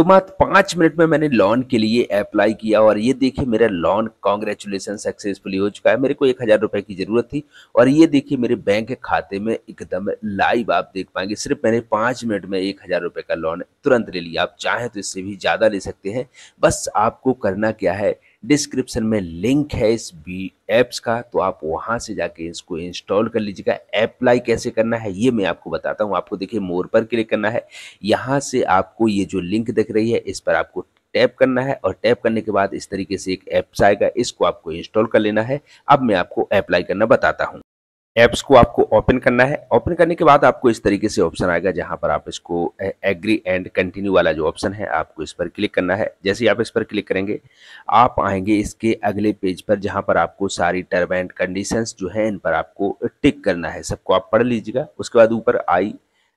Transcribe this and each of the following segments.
तो मात्र पाँच मिनट में मैंने लोन के लिए अप्लाई किया और ये देखिए मेरा लोन कॉन्ग्रेचुलेसन सक्सेसफुली हो चुका है। मेरे को एक हज़ार रुपए की ज़रूरत थी और ये देखिए मेरे बैंक खाते में एकदम लाइव आप देख पाएँगे। सिर्फ़ मैंने पाँच मिनट में एक हज़ार रुपये का लोन तुरंत ले लिया। आप चाहें तो इससे भी ज़्यादा ले सकते हैं। बस आपको करना क्या है? डिस्क्रिप्शन में लिंक है इस बी एप्स का तो आप वहाँ से जाके इसको इंस्टॉल कर लीजिएगा। अप्लाई कैसे करना है, ये मैं आपको बताता हूँ। आपको देखिए मोर पर क्लिक करना है। यहाँ से आपको ये जो लिंक दिख रही है, इस पर आपको टैप करना है और टैप करने के बाद इस तरीके से एक ऐप्स आएगा, इसको आपको इंस्टॉल कर लेना है। अब मैं आपको अप्लाई करना बताता हूँ। ऐप्स को आपको ओपन करना है। ओपन करने के बाद आपको इस तरीके से ऑप्शन आएगा जहाँ पर आप इसको एग्री एंड कंटिन्यू वाला जो ऑप्शन है, आपको इस पर क्लिक करना है। जैसे ही आप इस पर क्लिक करेंगे, आप आएँगे इसके अगले पेज पर जहाँ पर आपको सारी टर्म एंड कंडीशंस जो है, इन पर आपको टिक करना है। सबको आप पढ़ लीजिएगा। उसके बाद ऊपर आई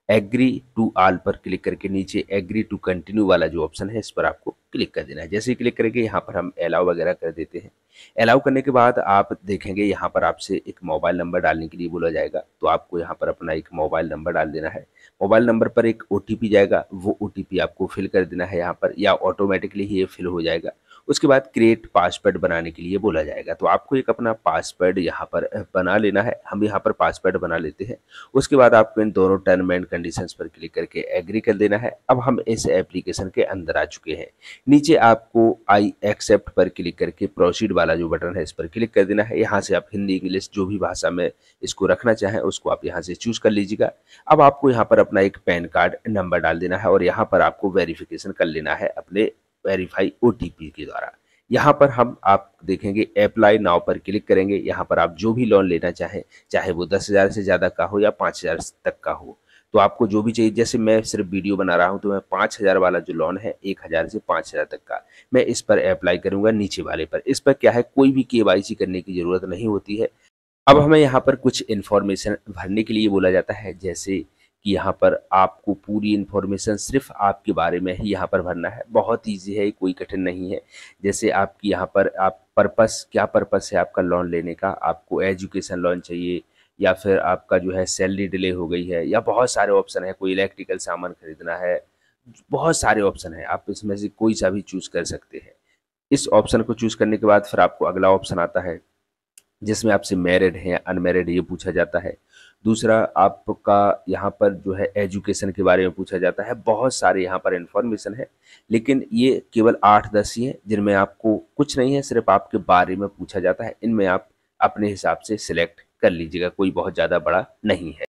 एग्री टू आल पर क्लिक करके नीचे एग्री टू कंटिन्यू वाला जो ऑप्शन है, इस पर आपको क्लिक कर देना है। जैसे ही क्लिक करेंगे, यहाँ पर हम अलाउ वगैरह कर देते हैं। अलाउ करने के बाद आप देखेंगे, यहाँ पर आपसे एक मोबाइल नंबर डालने के लिए बोला जाएगा। तो आपको यहाँ पर अपना एक मोबाइल नंबर डाल देना है। मोबाइल नंबर पर एक ओटीपी जाएगा। वो ओटीपी आपको फिल कर देना है यहाँ पर, या ऑटोमेटिकली ही ये फिल हो जाएगा। उसके बाद क्रिएट पासवर्ड बनाने के लिए बोला जाएगा। तो आपको एक अपना पासवर्ड यहाँ पर बना लेना है। हम यहाँ पर पासवर्ड बना लेते हैं। उसके बाद आपको इन दोनों टर्म एंड कंडीशन पर क्लिक करके एग्री कर देना है। अब हम इस एप्लीकेशन के अंदर आ चुके हैं। नीचे आपको आई एक्सेप्ट पर क्लिक करके प्रोसीड वाला जो बटन है इस पर क्लिक कर देना है। यहाँ से आप हिंदी, इंग्लिश जो भी भाषा में इसको रखना चाहें, उसको आप यहाँ से चूज़ कर लीजिएगा। अब आपको यहाँ पर अपना एक पैन कार्ड नंबर डाल देना है और यहाँ पर आपको वेरिफिकेशन कर लेना है अपने वेरीफाई ओटीपी के द्वारा। यहाँ पर हम आप देखेंगे अप्लाई नाव पर क्लिक करेंगे। यहाँ पर आप जो भी लोन लेना चाहें, चाहे वो दस हज़ार से ज़्यादा का हो या पाँच हज़ार तक का हो तो आपको जो भी चाहिए, जैसे मैं सिर्फ़ वीडियो बना रहा हूँ तो मैं पाँच हज़ार वाला जो लोन है, एक हज़ार से पाँच हज़ार तक का, मैं इस पर अप्लाई करूँगा नीचे वाले पर। इस पर क्या है, कोई भी के करने की ज़रूरत नहीं होती है। अब हमें यहाँ पर कुछ इन्फॉर्मेशन भरने के लिए बोला जाता है, जैसे कि यहाँ पर आपको पूरी इन्फॉर्मेशन सिर्फ़ आपके बारे में ही यहाँ पर भरना है। बहुत ईजी है, कोई कठिन नहीं है। जैसे आपकी यहाँ पर आप पर्पस क्या पर्पस है आपका लोन लेने का? आपको एजुकेशन लोन चाहिए, या फिर आपका जो है सैलरी डिले हो गई है, या बहुत सारे ऑप्शन है। कोई इलेक्ट्रिकल सामान खरीदना है, बहुत सारे ऑप्शन है। आप इसमें से कोई सा भी चूज़ कर सकते हैं। इस ऑप्शन को चूज़ करने के बाद फिर आपको अगला ऑप्शन आता है, जिसमें आपसे मैरिड है अनमेरिड ये पूछा जाता है। दूसरा आपका यहाँ पर जो है एजुकेशन के बारे में पूछा जाता है। बहुत सारे यहाँ पर इन्फॉर्मेशन है, लेकिन ये केवल आठ दस ही है, जिनमें आपको कुछ नहीं है, सिर्फ़ आपके बारे में पूछा जाता है। इनमें आप अपने हिसाब से सिलेक्ट कर लीजिएगा, कोई बहुत ज़्यादा बड़ा नहीं है।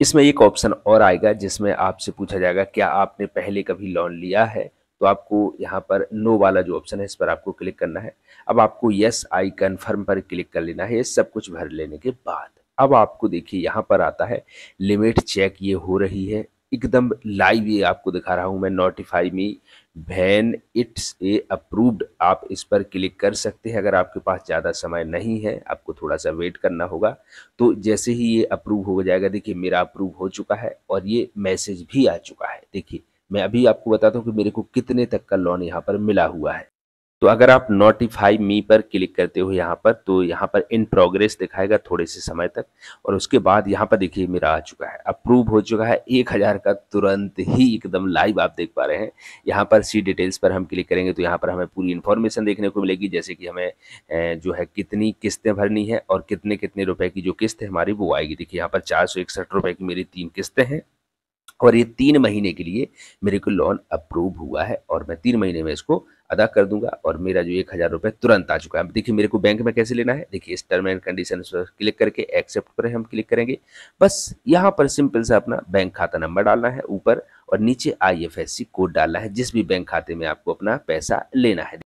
इसमें एक ऑप्शन और आएगा, जिसमें आपसे पूछा जाएगा, क्या आपने पहले कभी लोन लिया है? तो आपको यहाँ पर नो वाला जो ऑप्शन है, इस पर आपको क्लिक करना है। अब आपको यस आई कन्फर्म पर क्लिक कर लेना है, ये सब कुछ भर लेने के बाद। अब आपको देखिए, यहाँ पर आता है लिमिट चेक ये हो रही है। एकदम लाइव ये आपको दिखा रहा हूँ मैं notify me when it's a approved आप इस पर क्लिक कर सकते हैं। अगर आपके पास ज़्यादा समय नहीं है, आपको थोड़ा सा वेट करना होगा तो जैसे ही ये अप्रूव हो जाएगा, देखिए मेरा अप्रूव हो चुका है और ये मैसेज भी आ चुका है। देखिए, मैं अभी आपको बताता हूँ कि मेरे को कितने तक का लोन यहाँ पर मिला हुआ है। तो अगर आप नोटिफाई मी पर क्लिक करते हो यहाँ पर तो यहाँ पर इन प्रोग्रेस दिखाएगा थोड़े से समय तक, और उसके बाद यहाँ पर देखिए मेरा आ चुका है। अप्रूव हो चुका है। एक हज़ार का तुरंत ही एकदम लाइव आप देख पा रहे हैं। यहाँ पर सी डिटेल्स पर हम क्लिक करेंगे तो यहाँ पर हमें पूरी इन्फॉर्मेशन देखने को मिलेगी, जैसे कि हमें जो है कितनी किस्तें भरनी है और कितने कितने रुपये की जो किस्त है हमारी, वो आएगी। देखिए यहाँ पर चार की मेरी तीन किस्तें हैं। और ये तीन महीने के लिए मेरे को लोन अप्रूव हुआ है और मैं तीन महीने में इसको अदा कर दूँगा और मेरा जो एक हज़ार रुपये तुरंत आ चुका है। देखिए मेरे को बैंक में कैसे लेना है? देखिए इस टर्म एंड कंडीशन पर क्लिक करके एक्सेप्ट पर हम क्लिक करेंगे। बस यहाँ पर सिंपल से अपना बैंक खाता नंबर डालना है ऊपर और नीचे आईएफएससी कोड डालना है। जिस भी बैंक खाते में आपको अपना पैसा लेना है।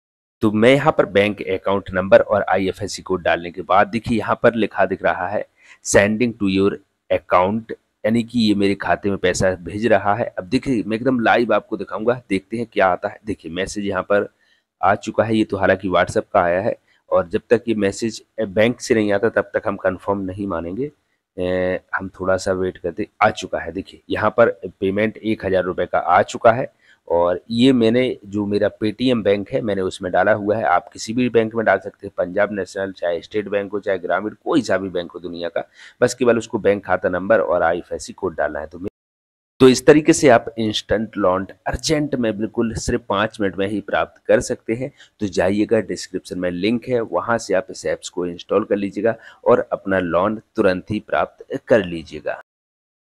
तो मैं यहाँ पर बैंक अकाउंट नंबर और आईएफएससी कोड डालने के बाद देखिए यहाँ पर लिखा दिख रहा है सेंडिंग टू योर अकाउंट यानी कि ये मेरे खाते में पैसा भेज रहा है। अब देखिए मैं एकदम लाइव आपको दिखाऊँगा देखते हैं क्या आता है। देखिए मैसेज यहाँ पर आ चुका है ये तो हालाँकि व्हाट्सएप का आया है और जब तक ये मैसेज बैंक से नहीं आता तब तक हम कन्फर्म नहीं मानेंगे। ए, हम थोड़ा सा वेट करते आ चुका है। देखिए यहाँ पर पेमेंट एक हज़ार रुपये का आ चुका है। और ये मैंने जो मेरा पेटीएम बैंक है, मैंने उसमें डाला हुआ है। आप किसी भी बैंक में डाल सकते हैं पंजाब नेशनल चाहे स्टेट बैंक हो, चाहे ग्रामीण, कोई सा भी बैंक हो दुनिया का। बस केवल उसको बैंक खाता नंबर और आई कोड डालना है। तो तो इस तरीके से आप इंस्टेंट लॉन्ट अर्जेंट में बिल्कुल सिर्फ़ पाँच मिनट में ही प्राप्त कर सकते हैं। तो जाइएगा डिस्क्रिप्शन में लिंक है, वहाँ से आप इस ऐप्स को इंस्टॉल कर लीजिएगा और अपना लॉन्ट तुरंत ही प्राप्त कर लीजिएगा।